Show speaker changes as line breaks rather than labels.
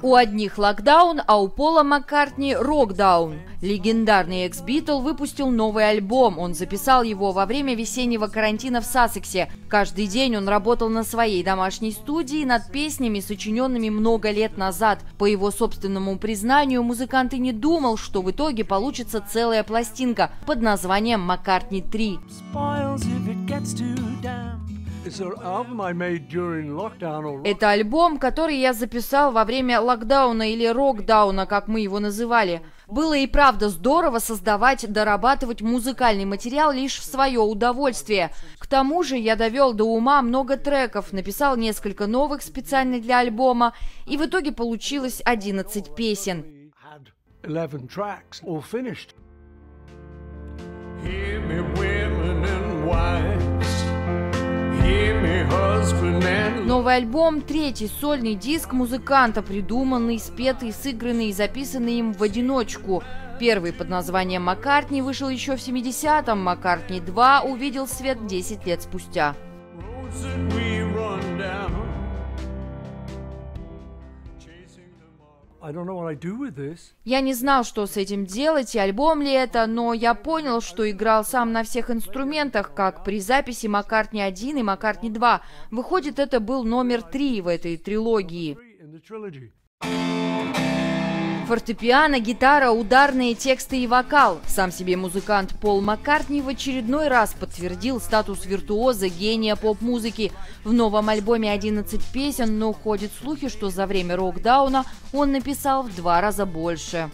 У одних локдаун, а у Пола Маккартни рокдаун. Легендарный экс-битл выпустил новый альбом. Он записал его во время весеннего карантина в Сассексе. Каждый день он работал на своей домашней студии над песнями, сочиненными много лет назад. По его собственному признанию, музыкант и не думал, что в итоге получится целая пластинка под названием «Маккартни 3». Это альбом, который я записал во время локдауна или рокдауна, как мы его называли. Было и правда здорово создавать, дорабатывать музыкальный материал лишь в свое удовольствие. К тому же я довел до ума много треков, написал несколько новых специально для альбома, и в итоге получилось 11 песен. Hear Новый альбом – третий сольный диск музыканта, придуманный, спетый, сыгранный и записанный им в одиночку. Первый под названием «Маккартни» вышел еще в 70-м, «Маккартни 2» увидел свет 10 лет спустя. Я не знал, что с этим делать и альбом ли это, но я понял, что играл сам на всех инструментах, как при записи Маккартни 1 и Маккартни 2. Выходит, это был номер три в этой трилогии. Фортепиано, гитара, ударные тексты и вокал. Сам себе музыкант Пол Маккартни в очередной раз подтвердил статус виртуоза, гения поп-музыки. В новом альбоме 11 песен, но ходят слухи, что за время рок-дауна он написал в два раза больше.